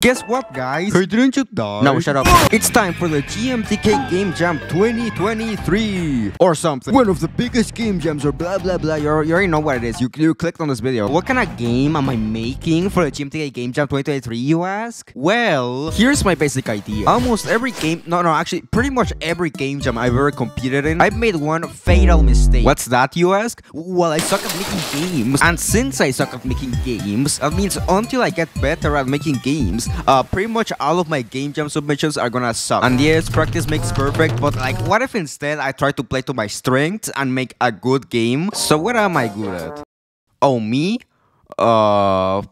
Guess what, guys? Hey, didn't you die? No, shut up. It's time for the GMTK Game Jam 2023 or something. One of the biggest game jams or blah blah blah. You, you already know what it is. You, you clicked on this video. What kind of game am I making for the GMTK Game Jam 2023, you ask? Well, here's my basic idea. Almost every game, no, no, actually, pretty much every game jam I've ever competed in, I've made one fatal mistake. What's that, you ask? Well, I suck at making games. And since I suck at making games, that means until I get better at making games, uh, pretty much all of my game jam submissions are gonna suck. And yes, practice makes perfect, but like, what if instead I try to play to my strengths and make a good game? So what am I good at? Oh, me? Uh,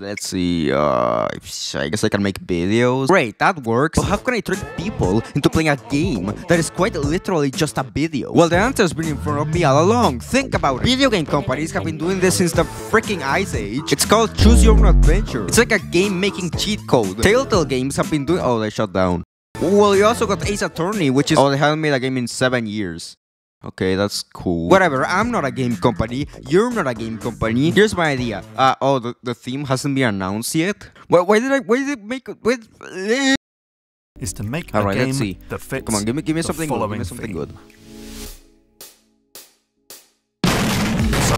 let's see. Uh, I guess I can make videos. Great, that works. But how can I trick people into playing a game that is quite literally just a video? Well, the answer's been in front of me all along. Think about it. Video game companies have been doing this since the freaking Ice Age. It's called Choose Your Own Adventure. It's like a game-making cheat code. Telltale games have been doing. Oh, they shut down. Well, you also got Ace Attorney, which is. Oh, they haven't made a game in seven years. Okay, that's cool. Whatever, I'm not a game company. You're not a game company. Here's my idea. Uh, oh, the, the theme hasn't been announced yet? Why, why did I, why did it make, wait, is to make All a right, game let's see. that fits Come on, give me, give me something good. Give me something theme. good.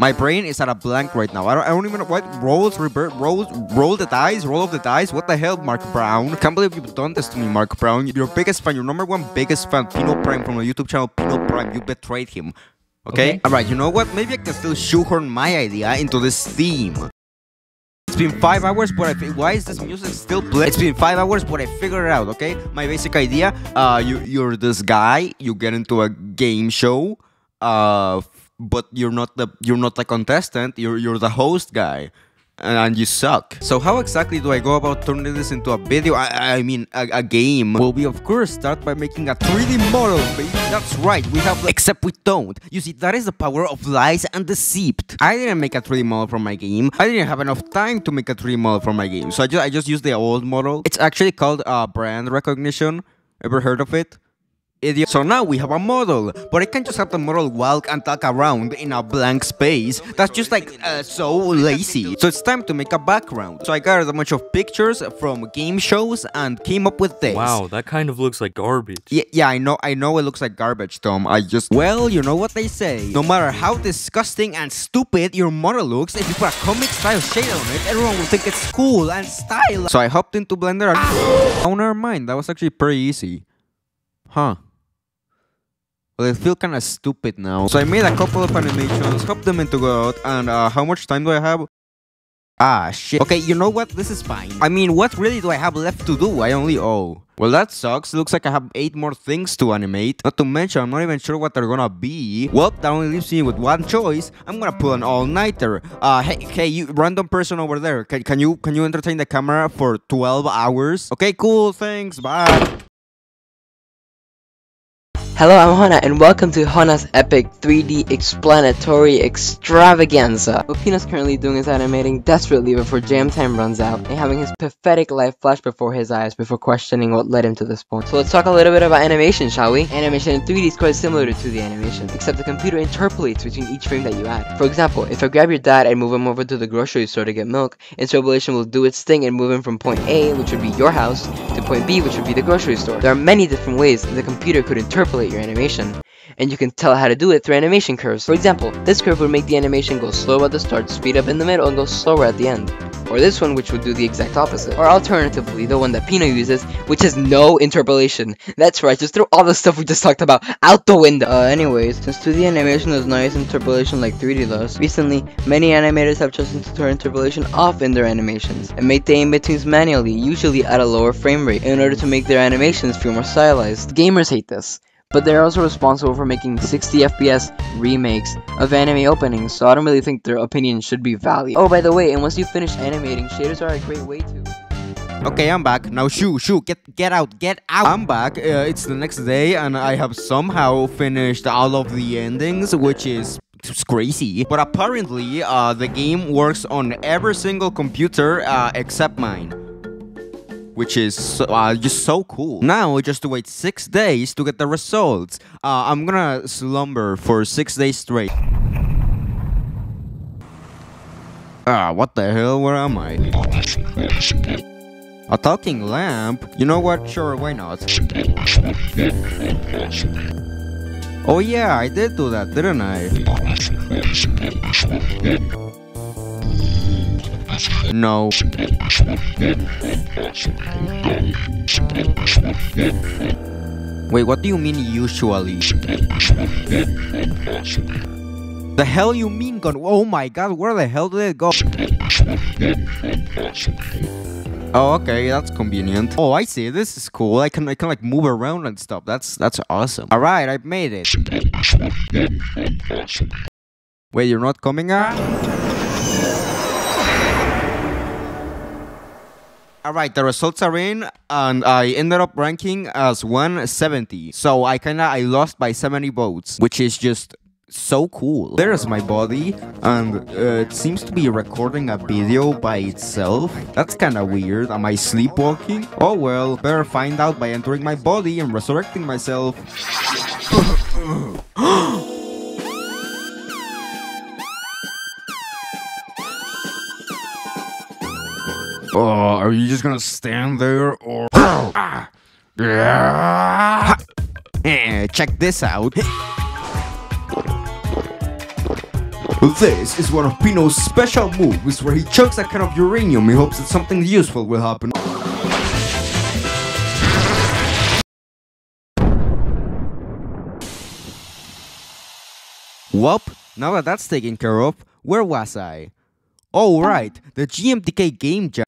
My brain is at a blank right now. I don't, I don't even know what rolls, revert, rolls, roll the dice, roll of the dice. What the hell, Mark Brown? Can't believe you've done this to me, Mark Brown. Your biggest fan, your number one biggest fan, Pino Prime from the YouTube channel Pino Prime. You betrayed him. Okay? Okay. Alright, you know what? Maybe I can still shoehorn my idea into this theme. It's been five hours, but I fi- why is this music still playing? It's been five hours, but I figured it out. Okay, my basic idea: uh, you you're this guy, you get into a game show, uh, but you're not the you're not the contestant. You're you're the host guy. And you suck. So how exactly do I go about turning this into a video? I, I mean, a, a game. Well, we of course start by making a 3D model, baby. That's right. We have, except we don't. You see, that is the power of lies and deceit. I didn't make a 3D model for my game. I didn't have enough time to make a 3D model for my game, so I just I just used the old model. It's actually called uh, brand recognition. Ever heard of it? Idiot. So now we have a model, but I can't just have the model walk and talk around in a blank space. That's just like uh, so lazy. So it's time to make a background. So I gathered a bunch of pictures from game shows and came up with this. Wow, that kind of looks like garbage. Yeah, yeah, I know, I know it looks like garbage, Tom. I just well, you know what they say. No matter how disgusting and stupid your model looks, if you put a comic style shade on it, everyone will think it's cool and style. So I hopped into Blender and oh, never mind. That was actually pretty easy, huh? Well, I feel kind of stupid now. So I made a couple of animations, hopped them into Godot, and uh, how much time do I have? Ah, shit. Okay, you know what? This is fine. I mean, what really do I have left to do? I only oh. Well, that sucks. Looks like I have eight more things to animate. Not to mention, I'm not even sure what they're gonna be. Well, that only leaves me with one choice. I'm gonna pull an all-nighter. Uh, hey, hey, you random person over there. Can, can you can you entertain the camera for 12 hours? Okay, cool. Thanks. Bye. Hello, I'm Hona, and welcome to Hona's epic 3D explanatory extravaganza. What Pino's currently doing is animating desperately before jam time runs out, and having his pathetic life flash before his eyes before questioning what led him to this point. So let's talk a little bit about animation, shall we? Animation in 3D is quite similar to 2D animation, except the computer interpolates between each frame that you add. For example, if I grab your dad and move him over to the grocery store to get milk, interpolation will do its thing and move him from point A, which would be your house, to point B, which would be the grocery store. There are many different ways the computer could interpolate your animation, and you can tell how to do it through animation curves. For example, this curve would make the animation go slow at the start, speed up in the middle, and go slower at the end. Or this one, which would do the exact opposite. Or alternatively, the one that Pino uses, which has no interpolation. That's right, just throw all the stuff we just talked about out the window. Uh, anyways, since 2D animation does not use interpolation like 3D does, recently, many animators have chosen to turn interpolation off in their animations, and make the in-betweens manually, usually at a lower frame rate, in order to make their animations feel more stylized. Gamers hate this. But they're also responsible for making 60 FPS remakes of anime openings, so I don't really think their opinion should be valued. Oh, by the way, and once you finish animating, shaders are a great way to... Okay, I'm back. Now, shoo, shoo, get get out, get out. I'm back. Uh, it's the next day, and I have somehow finished all of the endings, which is it's crazy. But apparently, uh, the game works on every single computer uh, except mine. Which is so, uh, just so cool. Now, just to wait six days to get the results. Uh, I'm gonna slumber for six days straight. Ah, what the hell? Where am I? A talking lamp? You know what? Sure, why not? Oh yeah, I did do that, didn't I? No. Wait, what do you mean usually? The hell you mean gone? Oh my god, where the hell did it go? Oh, okay, that's convenient. Oh, I see. This is cool. I can I can like move around and stuff. That's that's awesome. All right, I've made it. Wait, you're not coming out? Alright, the results are in, and I ended up ranking as 170. So I kinda I lost by 70 votes, which is just so cool. There's my body, and uh, it seems to be recording a video by itself. That's kinda weird. Am I sleepwalking? Oh well, better find out by entering my body and resurrecting myself. Oh, are you just gonna stand there or? Ah! Yeah! Eh, Check this out. This is one of Pino's special moves where he chucks a can of uranium in hopes that something useful will happen. Welp, now that that's taken care of, where was I? Oh right, the GMTK game jam.